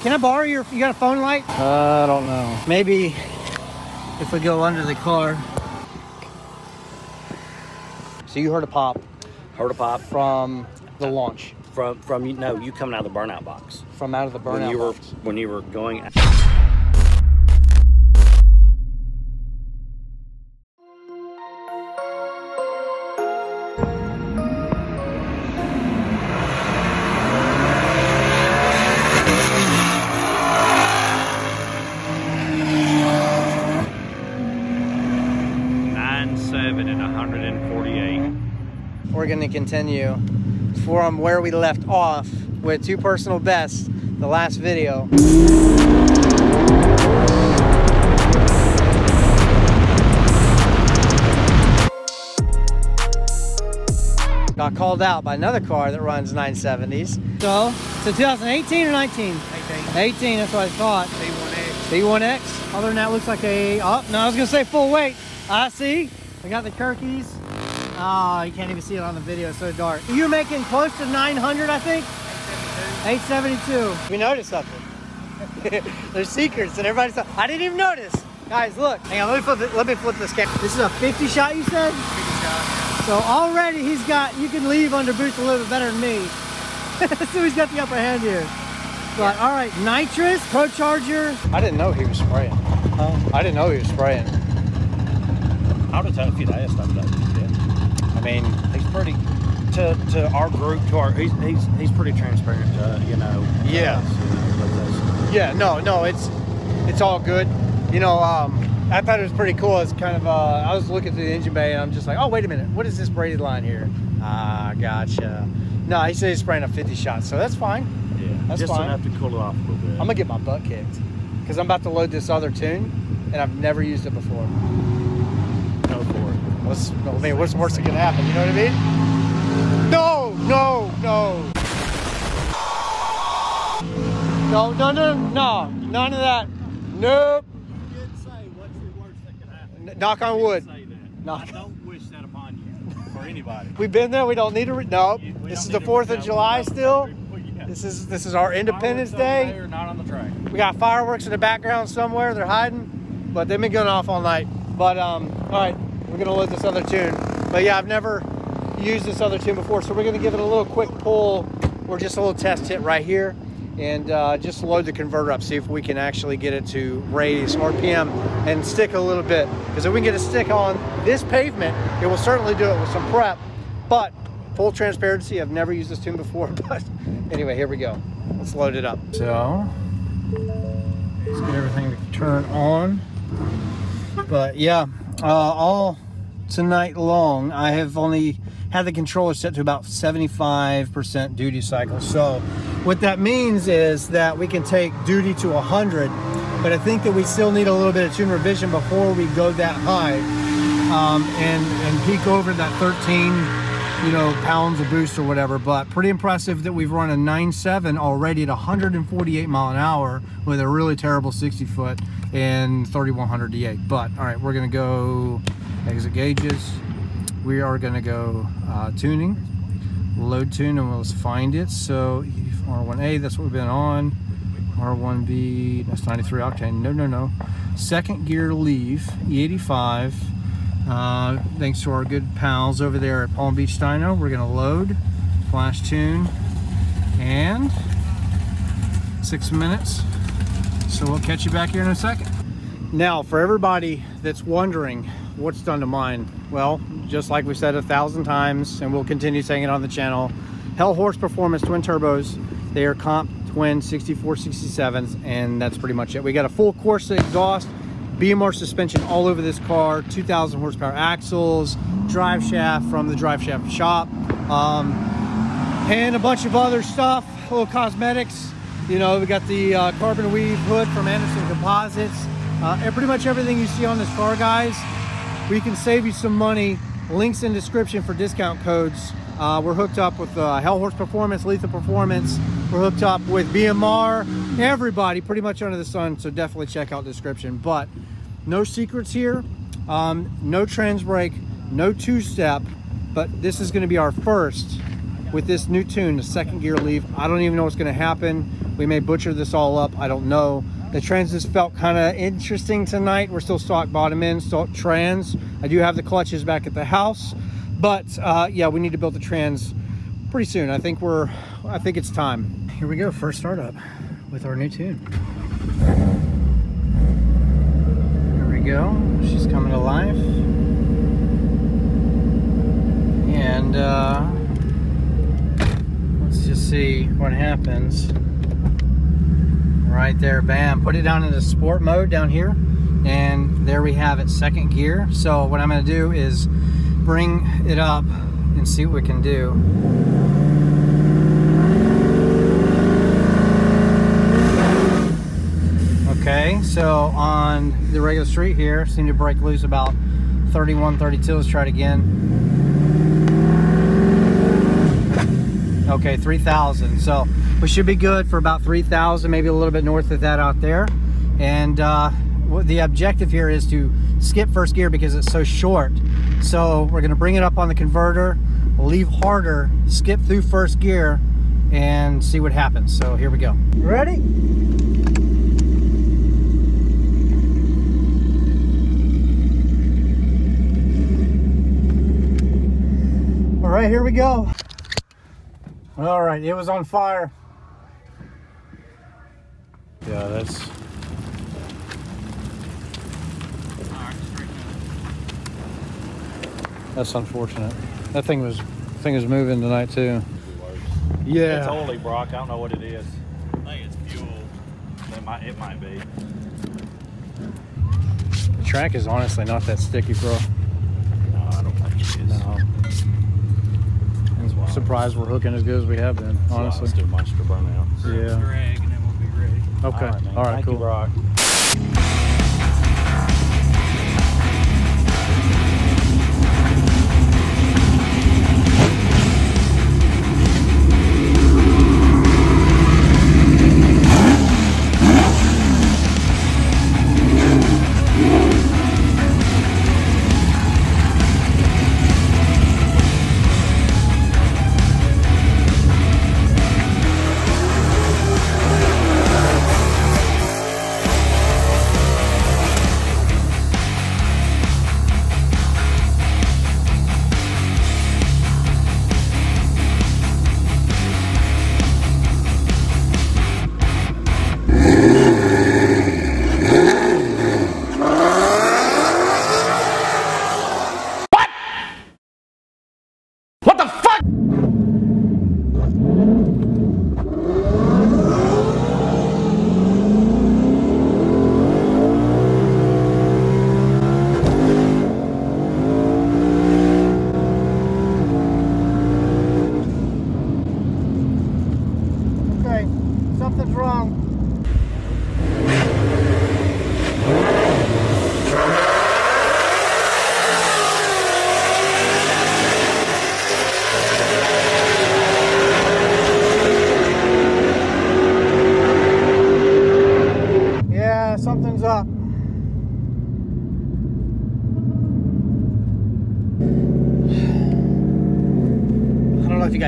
can I borrow your, you got a phone light? Uh, I don't know. Maybe if we go under the car. So you heard a pop Heard a pop from the launch, from from you. No, you coming out of the burnout box from out of the burnout when you were when you were going. To continue from where we left off with two personal bests, the last video. Got called out by another car that runs 970s. So, so 2018 or 19? 18. 18, that's what I thought. B1X. B1X. Other than that, looks like a, oh, no, I was gonna say full weight. I see. I got the Kirkies. Oh, you can't even see it on the video, it's so dark. You're making close to 900, I think? 872. 872. We noticed something. There's secrets and everybody's, I didn't even notice. Guys, look. Hang on, let me flip, it, let me flip this camera. This is a 50 shot, you said? 50 shot. So already he's got, you can leave under boost a little bit better than me. so he's got the upper hand here. But all right, nitrous, ProCharger. I didn't know he was spraying. I didn't know he was spraying. I would have told if you'd asked, I would have. I mean, He's pretty to to our group, to our he's he's, he's pretty transparent. Uh, you know. Yeah. us, you know. Yeah, no, no, it's it's all good. You know, um, I thought it was pretty cool. It's kind of uh, I was looking through the engine bay and I'm just like, oh wait a minute, what is this braided line here? Ah, gotcha. No, he said he's spraying a 50 shot, so that's fine. Yeah. That's Just fine. enough to cool it off a little bit. I'm gonna get my butt kicked because I'm about to load this other tune and I've never used it before. Go for it. What's I mean, what's worse that can happen? You know what I mean? No, no, no. No, no, no, no, none of that. Nope. You did say what's the worst that could happen. N- Knock on wood. Say that. Knock. I don't wish that upon you or anybody. We've been there. We don't need to. Re- no, You- this is the Fourth of July still. This is this is our Independence Day. there, Not on the track. We got fireworks in the background somewhere. They're hiding, but they've been going off all night. But um, all right, we're gonna load this other tune. But yeah, I've never used this other tune before, so we're gonna give it a little quick pull or just a little test hit right here, and uh, just load the converter up, see if we can actually get it to raise RPM and stick a little bit. Because if we can get a stick on this pavement, it will certainly do it with some prep. But full transparency, I've never used this tune before. But anyway, here we go. Let's load it up. So Let's get everything to turn on. But yeah, uh, all tonight long, I have only had the controller set to about 75% duty cycle. So what that means is that we can take duty to 100, but I think that we still need a little bit of tune revision before we go that high um, and, and peak over that 13 you know, pounds of boost or whatever, but pretty impressive that we've run a 9.7 already at 148 mile an hour with a really terrible 60 foot and 3100 DA. But all right, we're gonna go exit gauges. We are gonna go uh, tuning, load tune, and let's find it. So R1A, that's what we've been on. R1B, that's 93 octane. No, no, no. Second gear leave, E85. Uh, thanks to our good pals over there at Palm Beach Dyno, we're gonna load, flash tune, and six minutes. So we'll catch you back here in a second. Now, for everybody that's wondering what's done to mine, well, just like we said a thousand times, and we'll continue saying it on the channel, Hellhorse Performance Twin Turbos, they are comp twin 6467s, and that's pretty much it. We got a full Corsa exhaust, BMR suspension all over this car, 2,000 horsepower axles, drive shaft from the drive shaft shop, um, and a bunch of other stuff, little cosmetics. You know, we got the uh, carbon weave hood from Anderson Composites. Uh, and pretty much everything you see on this car, guys, we can save you some money. Links in description for discount codes. Uh, we're hooked up with uh, Hellhorse Performance, Lethal Performance. We're hooked up with BMR. Everybody, pretty much under the sun. So definitely check out the description. But no secrets here. Um, no trans brake, no two-step. But this is going to be our first with this new tune, the second gear leaf. I don't even know what's gonna happen. We may butcher this all up, I don't know. The trans just felt kind of interesting tonight. We're still stock bottom in, stock trans. I do have the clutches back at the house, but uh, yeah, we need to build the trans pretty soon. I think we're, I think it's time. Here we go, first startup with our new tune. Here we go, she's coming to life. And uh, let's just see what happens. Right there, bam. Put it down into sport mode down here. And there we have it, second gear. So what I'm gonna do is bring it up and see what we can do. Okay, so on the regular street here, seem to break loose about 31, 32. Let's try it again. Okay, 3,000. So we should be good for about 3,000, maybe a little bit north of that out there. And uh, the objective here is to skip first gear because it's so short. So we're gonna bring it up on the converter, leave harder, skip through first gear, and see what happens. So here we go. Ready? All right, here we go. All right, it was on fire. Yeah, that's that's unfortunate. That thing was thing was moving tonight too. Yeah. It's holy, Brock. I don't know what it is. I think it's fuel. It might, it might be. The track is honestly not that sticky, bro. No, I don't think it is. No. I'm surprised we're hooking as good as we have been, That's why honestly. Let's do monster burnout. Yeah. drag and then we'll be ready. Okay. man. All right, Thank cool. You, Brock.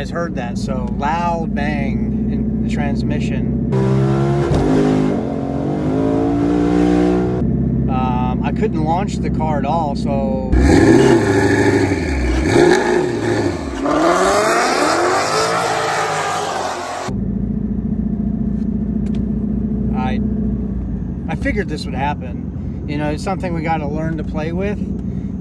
Guys heard that. So loud bang in the transmission. Um, I couldn't launch the car at all, so. I I figured this would happen. You know, it's something we got to learn to play with,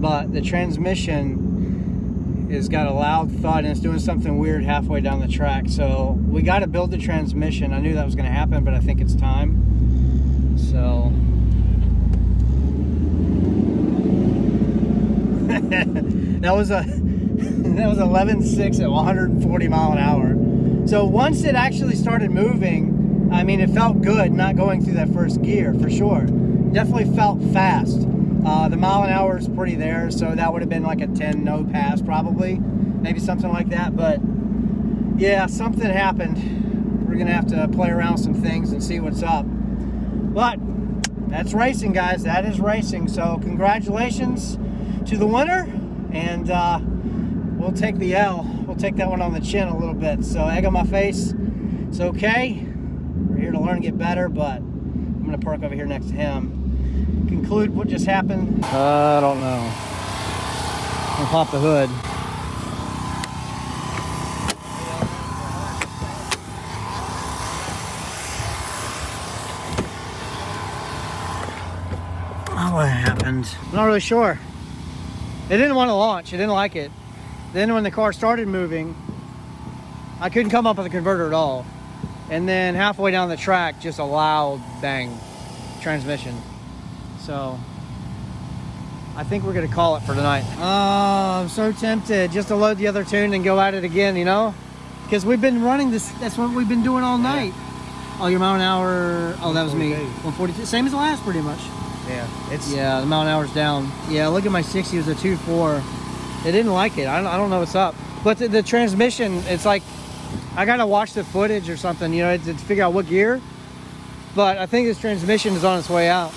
but the transmission has got a loud thud and it's doing something weird halfway down the track. So we got to build the transmission. I knew that was going to happen, but I think it's time. So that was a that was 11.6 at 140 mile an hour. So once it actually started moving, I mean, it felt good not going through that first gear for sure. Definitely felt fast. Uh, the mile an hour is pretty there, so that would have been like a 10 no pass probably, maybe something like that. But yeah, something happened. We're gonna have to play around some things and see what's up. But that's racing, guys. That is racing. So congratulations to the winner, and uh, we'll take the L. We'll take that one on the chin a little bit. So egg on my face. It's okay. We're here to learn and get better, but I'm gonna park over here next to him. Conclude what just happened. Uh, I don't know. I'll pop the hood. Oh, what happened? I'm not really sure. It didn't want to launch. It didn't like it. Then when the car started moving, I couldn't come up with the converter at all. And then halfway down the track, just a loud bang transmission. So I think we're gonna call it for tonight. Oh, I'm so tempted just to load the other tune and go at it again, you know? Because we've been running this, that's what we've been doing all night. Oh, your mile an hour, oh, that was me. 142, same as the last pretty much. Yeah, it's Yeah, the mile an hour's down. Yeah, look at my 60, it was a 2.4. It didn't like it. I don't, I don't know what's up. But the, the transmission, it's like, I gotta watch the footage or something, you know, to, to figure out what gear. But I think this transmission is on its way out.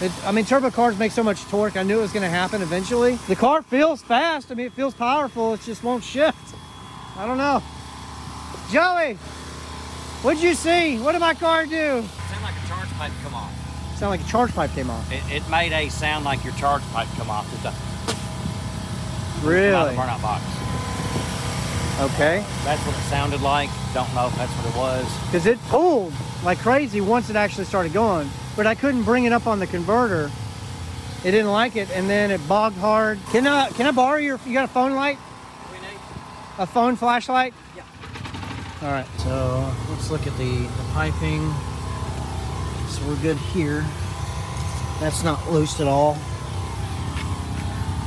It, I mean, turbo cars make so much torque. I knew it was gonna happen eventually. The car feels fast. I mean, it feels powerful. It just won't shift. I don't know. Joey, what'd you see? What did my car do? sound like a charge pipe come off. Sound like a charge pipe came off. It, it made a sound like your charge pipe come off. Just a, come out of Really? the burnout box. Okay. That's what it sounded like. Don't know if that's what it was. because it pulled like crazy once it actually started going but i couldn't bring it up on the converter. It didn't like it and then it bogged hard. Can i can i borrow your you got a phone light? A phone flashlight? Yeah. all right so let's look at the, the piping. So we're good here. That's not loose at all.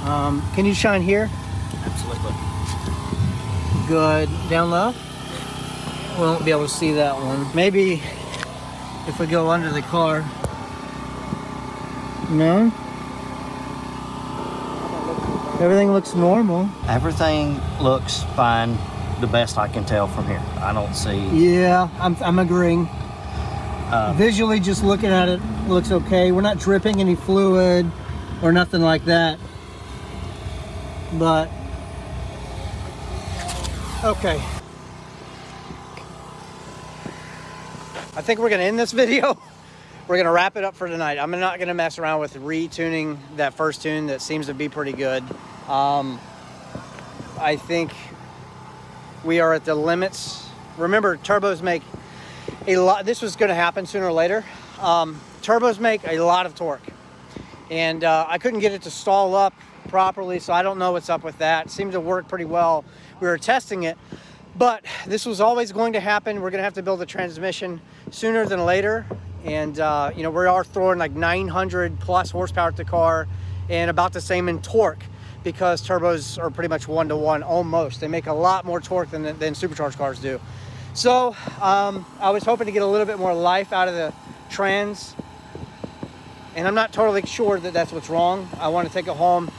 Um, can you shine here? Absolutely. good. Down low? We won't be able to see that one. Maybe if we go under the car no everything looks normal Everything looks fine. The best I can tell from here. I don't see. yeah i'm, I'm agreeing Uh, visually just looking at it looks okay we're not dripping any fluid or nothing like that but okay I think we're gonna end this video. We're gonna wrap it up for tonight. I'm not gonna mess around with retuning that first tune that seems to be pretty good. Um, I think we are at the limits. Remember turbos make a lot this was to happen sooner or later. Um, turbos make a lot of torque. And uh, i couldn't get it to stall up properly so i don't know what's up with that. It seemed to work pretty well. We were testing it but this was always going to happen. We're going to have to build a transmission sooner than later. And uh, you know we are throwing like 900 plus horsepower at the car and about the same in torque because turbos are pretty much one to one almost. They make a lot more torque than, than supercharged cars do. So um, I was hoping to get a little bit more life out of the trans, and I'm not totally sure that that's what's wrong. I want to take it home,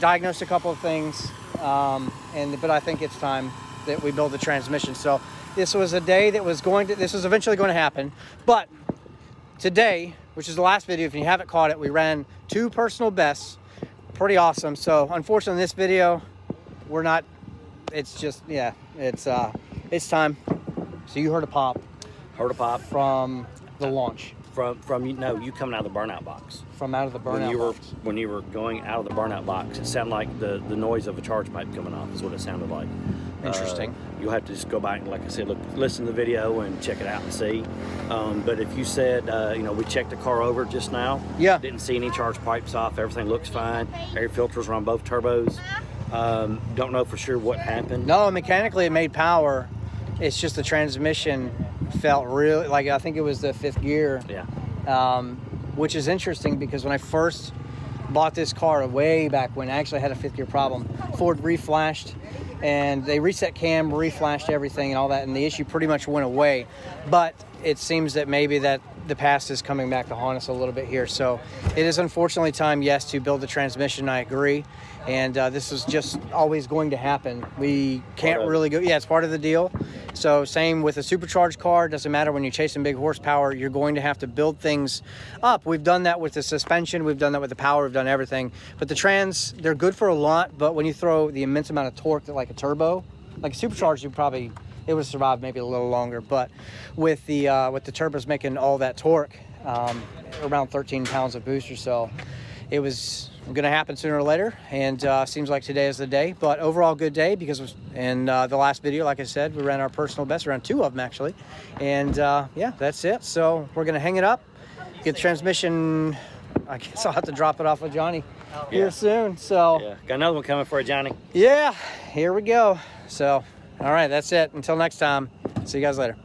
diagnose a couple of things, um, and but I think it's time that we build the transmission. So this was a day that was going to, this was eventually going to happen, but today, which is the last video, if you haven't caught it, we ran two personal bests, pretty awesome. So unfortunately, this video, we're not. It's just yeah, it's uh, it's time. So you heard a pop heard a pop from the launch, from from you. No, you coming out of the burnout box. from out of the burnout when you were box. when you were going out of the burnout box, it sounded like the the noise of a charge pipe coming off is what it sounded like. Interesting. Uh, you'll have to just go back and, like I said, look, listen to the video and check it out and see. Um, but if you said, uh, you know, we checked the car over just now. Yeah. Didn't see any charge pipes off. Everything looks fine. Air filters are on both turbos. Um, don't know for sure what happened. No, mechanically it made power. It's just the transmission felt really like I think it was the fifth gear, Yeah. um, which is interesting because when I first bought this car way back when I actually had a fifth gear problem, Ford reflashed and they reset cam, reflashed everything and all that, and the issue pretty much went away. But it seems that maybe that the past is coming back to haunt us a little bit here. So it is unfortunately time, yes, to build the transmission. I agree, and uh, this is just always going to happen. We can't really go. Yeah, it's part of the deal. So same with a supercharged car. Doesn't matter when you're chasing big horsepower. You're going to have to build things up. We've done that with the suspension. We've done that with the power. We've done everything. But the trans, they're good for a lot. But when you throw the immense amount of torque that like a turbo, like a supercharged, you probably it would survive maybe a little longer. But with the uh, with the turbos making all that torque, um, around 13 pounds of booster cell, it was going to happen sooner or later. And uh, seems like today is the day. But overall, good day because in uh, the last video, like I said, we ran our personal best, around two of them actually. And uh, yeah, that's it. So we're going to hang it up, get the transmission. I guess I'll have to drop it off with Johnny here Yeah. soon. So Yeah, got another one coming for you, Johnny. yeah, here we go. So, all right, that's it. Until next time, see you guys later.